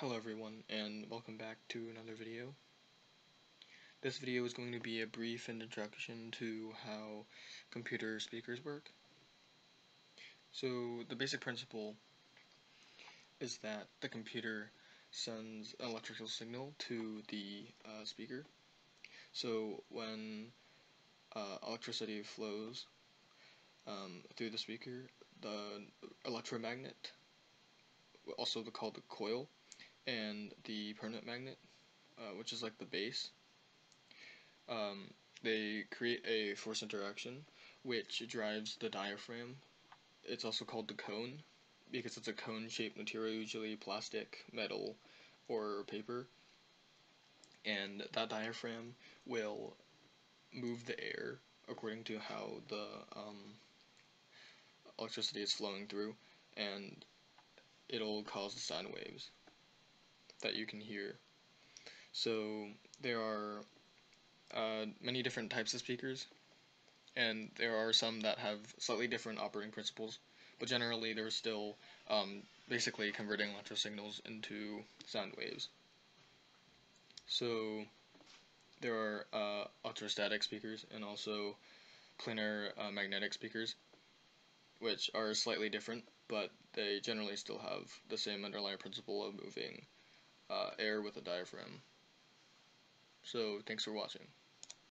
Hello everyone and welcome back to another video. This video is going to be a brief introduction to how computer speakers work. So the basic principle is that the computer sends an electrical signal to the uh, speaker. So when uh, electricity flows um, through the speaker, the electromagnet, also called the coil, and the permanent magnet, uh, which is like the base, um, they create a force interaction which drives the diaphragm. It's also called the cone because it's a cone shaped material, usually plastic, metal, or paper. And that diaphragm will move the air according to how the um, electricity is flowing through, and it'll cause the sound waves that you can hear. So there are uh, many different types of speakers, and there are some that have slightly different operating principles, but generally they're still um, basically converting electrical signals into sound waves. So there are uh, electrostatic speakers and also planar uh, magnetic speakers, which are slightly different, but they generally still have the same underlying principle of moving uh, air with a diaphragm. So thanks for watching.